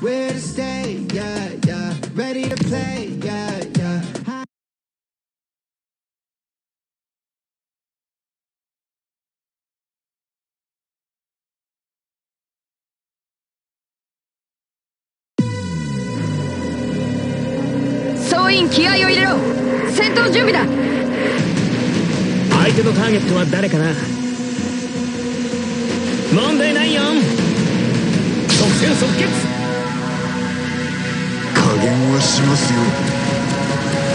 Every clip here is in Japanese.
here to stay, yeah, yeah. Ready to play, yeah, yeah. 員気合を入れろ戦闘準備だ相手のターゲットは誰かな問題ないよ即戦即決加減はしますよ。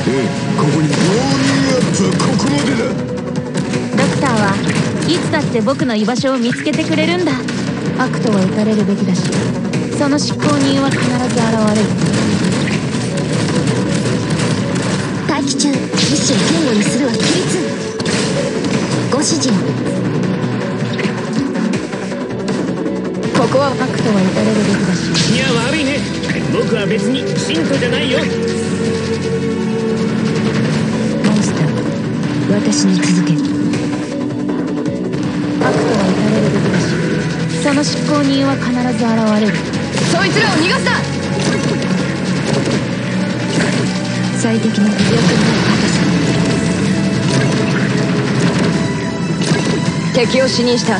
ええここにウォーミングアップはここまでだ。ドクターはいつだって僕の居場所を見つけてくれるんだ。悪とは打たれるべきだしその執行人は必ず現れる。大気中意志を堅固にするは規律。ご指示をここは悪とは打たれるべきだし。いや悪いね。僕は別に信徒じゃないよ。モンスター私に続け悪とは打たれるべきだし。その執行人は必ず現れる。そいつらを逃がすな！最適な役目を果たす敵を死認した。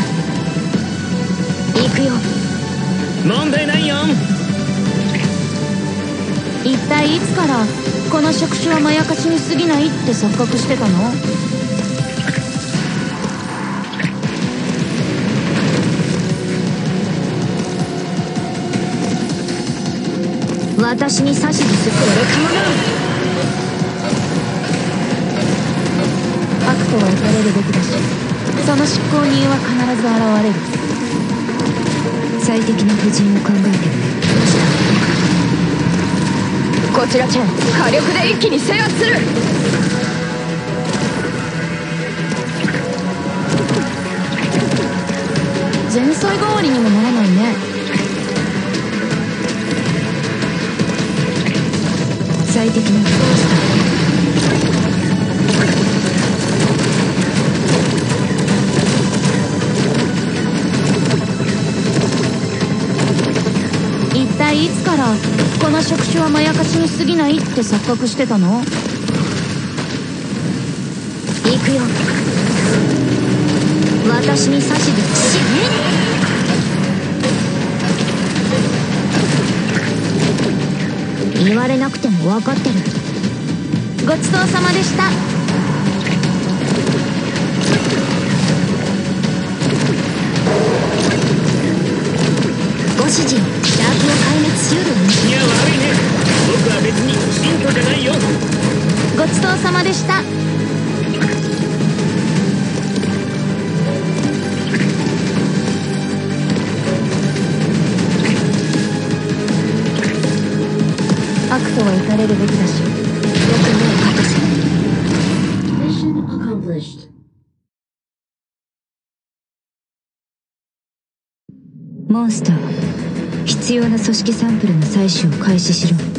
行くよ問題ないよ。一体いつからこの触手はまやかしに過ぎないって錯覚してたの？私に指図する悪とは打たれるべきだしその執行人は必ず現れる。最適な布陣を考えてこちらチェン火力で一気に制圧する。前菜代わりにもならないね。最適なモンスいつからこの触手はまやかしに過ぎないって錯覚してたの？行くよ。私に指図し言われなくても分かってる。ごちそうさまでしたごちそうさまでした。悪とは打たれるべきだし役目を果たせモンスター必要な組織サンプルの採取を開始しろ。